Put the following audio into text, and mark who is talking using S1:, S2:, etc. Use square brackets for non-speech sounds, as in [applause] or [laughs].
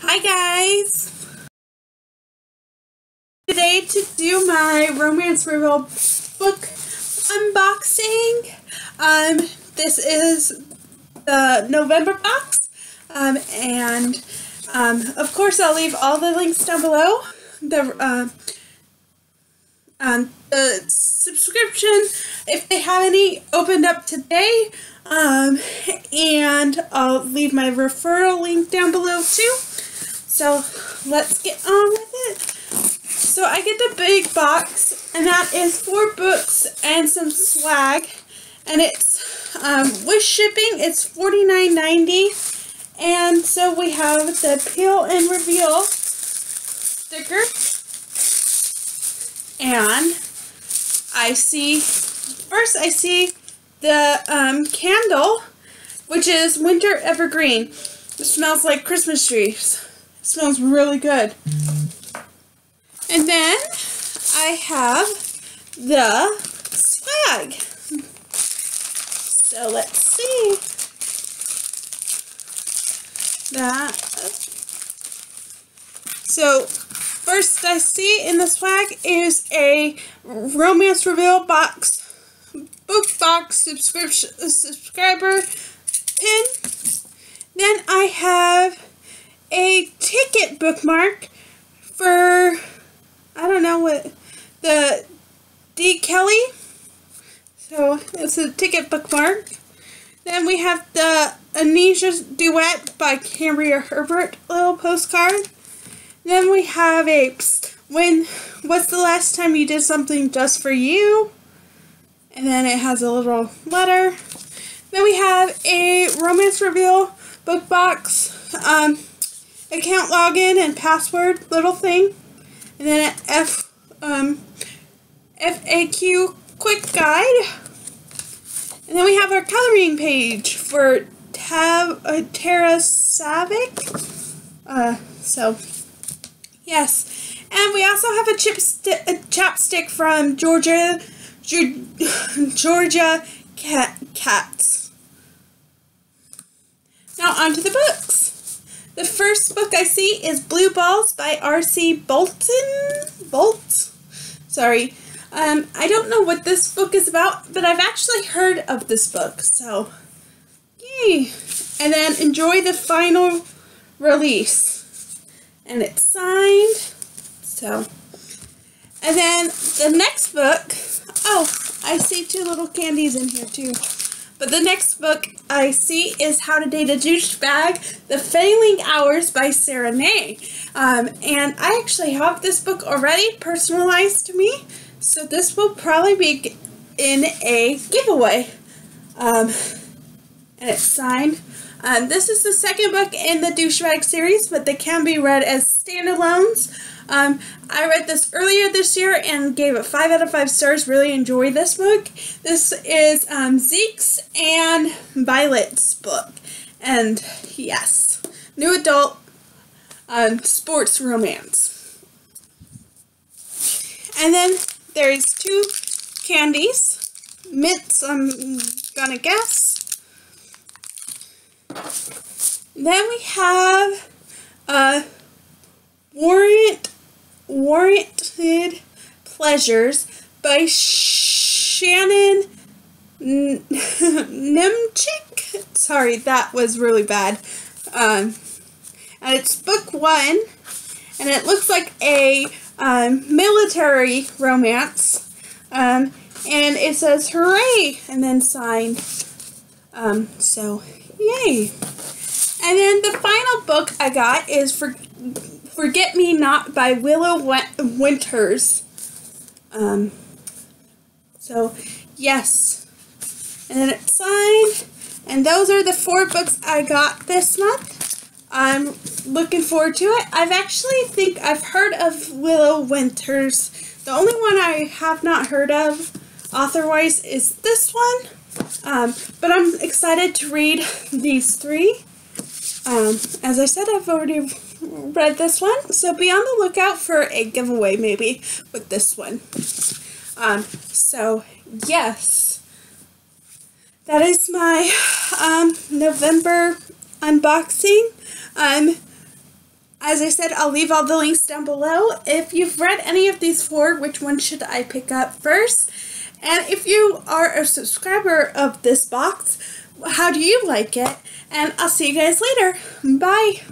S1: Hi guys! Today to do my Romance Reveal book unboxing. Um, this is the November box. Um, and um, of course I'll leave all the links down below. The, uh, um, the subscription, if they have any opened up today, um, and I'll leave my referral link down below too. So let's get on with it. So I get the big box, and that is four books and some swag, and it's um, with shipping. It's $49.90, and so we have the peel and reveal sticker, and I see first I see the um, candle, which is Winter Evergreen. It smells like Christmas trees. Smells really good. And then I have the swag. So let's see. That. So first I see in the swag is a romance reveal box book box subscription uh, subscriber pin. Then I have a ticket bookmark for I don't know what the D Kelly. So it's a ticket bookmark. Then we have the Anisha Duet by Cambria Hebert little postcard. Then we have a when what's the last time you did something just for you? And then it has a little letter. Then we have a romance reveal book box, um, account login and password little thing. And then an F, um, FAQ quick guide. And then we have our coloring page for Tab, uh, Tara Sivec. Uh, so, yes. And we also have a, chipsti- a chapstick from Georgia [laughs] Georgia cat Cates. Now on to the books. The first book I see is Blue Balls by R.C. Bolton. Bolt? Sorry. Um, I don't know what this book is about, but I've actually heard of this book, so yay. And then enjoy the final release. And it's signed. So, and then the next book Oh, I see two little candies in here too. But the next book I see is How to Date a Douchebag, The Failing Hours by Sara Ney. Um, and I actually have this book already personalized to me, so this will probably be in a giveaway. Um, and it's signed. Um, this is the second book in the Douchebag series, but they can be read as standalones. Um, I read this earlier this year and gave it 5 out of 5 stars. Really enjoyed this book. This is um, Zeke's and Violet's book. And yes, new adult um, sports romance. And then there's two candies. Mints, I'm gonna guess. Then we have a Warrant Warranted Pleasures by Shannon [laughs] Nemchick. Sorry, that was really bad. Um, and it's book one, and it looks like a um, military romance. Um, and it says hooray, and then signed. Um, so, yay. And then the final book I got is for Forget Me Not by Willow Winters. Um, so, yes. And then it's signed. And those are the four books I got this month. I'm looking forward to it. I've actually think I've heard of Willow Winters. The only one I have not heard of author-wise is this one. Um, but I'm excited to read [laughs] these three. Um, as I said, I've already read this one, so be on the lookout for a giveaway maybe with this one. Um, so, yes, that is my um, November unboxing. Um, As I said, I'll leave all the links down below. If you've read any of these four, which one should I pick up first? And if you are a subscriber of this box, how do you like it? And I'll see you guys later. Bye.